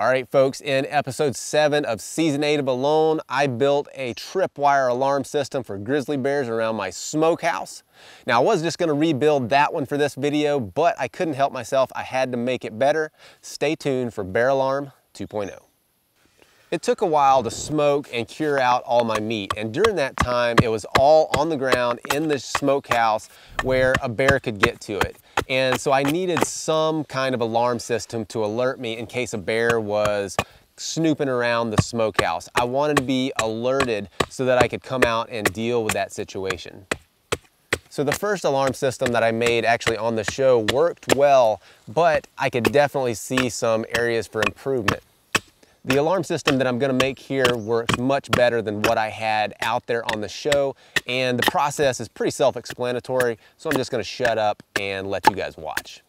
All right, folks, in episode seven of season eight of Alone, I built a tripwire alarm system for grizzly bears around my smokehouse. Now, I was just gonna rebuild that one for this video, but I couldn't help myself. I had to make it better. Stay tuned for Bear Alarm 2.0. It took a while to smoke and cure out all my meat, and during that time, it was all on the ground in the smokehouse where a bear could get to it. And so I needed some kind of alarm system to alert me in case a bear was snooping around the smokehouse. I wanted to be alerted so that I could come out and deal with that situation. So the first alarm system that I made actually on the show worked well, but I could definitely see some areas for improvement. The alarm system that I'm gonna make here works much better than what I had out there on the show, and the process is pretty self-explanatory, so I'm just gonna shut up and let you guys watch.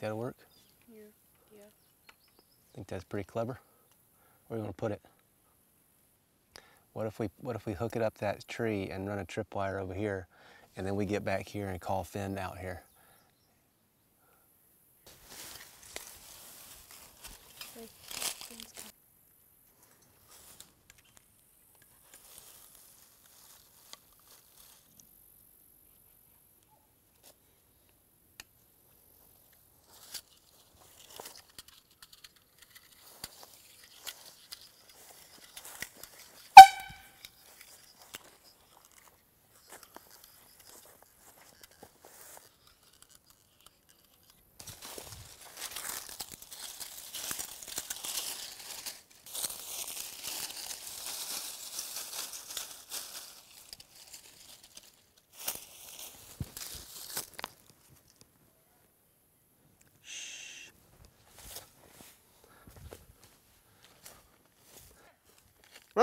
That'll work? Yeah. Yeah. Think that's pretty clever? Where are you gonna put it? What if we what if we hook it up that tree and run a tripwire over here, and then we get back here and call Finn out here? Like, things come-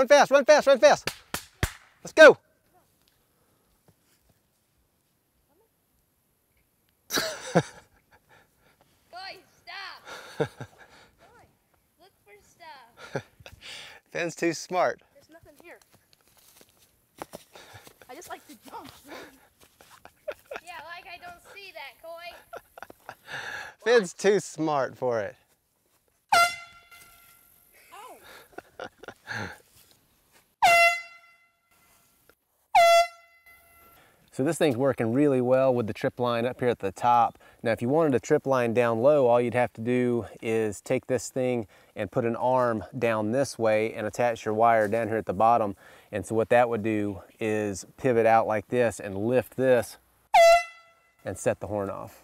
Run fast, run fast, run fast. Let's go. Guys, stop! Look for stuff. Finn's too smart. There's nothing here. I just like to jump. yeah, like I don't see that, Coy. Finn's too smart for it. Oh! So this thing's working really well with the trip line up here at the top. Now if you wanted a trip line down low, all you'd have to do is take this thing and put an arm down this way and attach your wire down here at the bottom. And so what that would do is pivot out like this and lift this and set the horn off.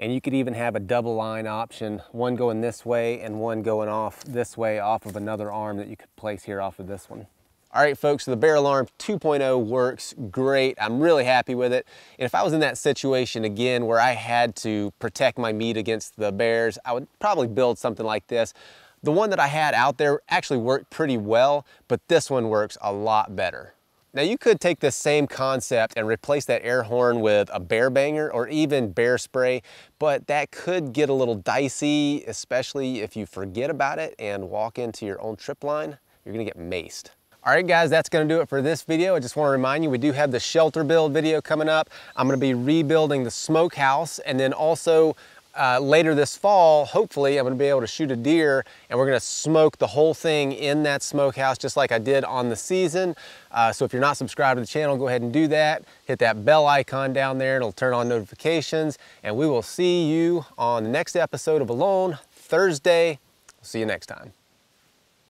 And you could even have a double line option, one going this way and one going off this way off of another arm that you could place here off of this one. All right, folks, so the Bear Alarm 2.0 works great. I'm really happy with it. And if I was in that situation again where I had to protect my meat against the bears, I would probably build something like this. The one that I had out there actually worked pretty well, but this one works a lot better. Now you could take the same concept and replace that air horn with a bear banger or even bear spray, but that could get a little dicey, especially if you forget about it and walk into your own trip line, you're gonna get maced. All right, guys, that's gonna do it for this video. I just wanna remind you, we do have the shelter build video coming up. I'm gonna be rebuilding the smokehouse and then also uh, later this fall, hopefully, I'm gonna be able to shoot a deer and we're gonna smoke the whole thing in that smokehouse just like I did on the season. Uh, so if you're not subscribed to the channel, go ahead and do that. Hit that bell icon down there, it'll turn on notifications and we will see you on the next episode of Alone Thursday. See you next time.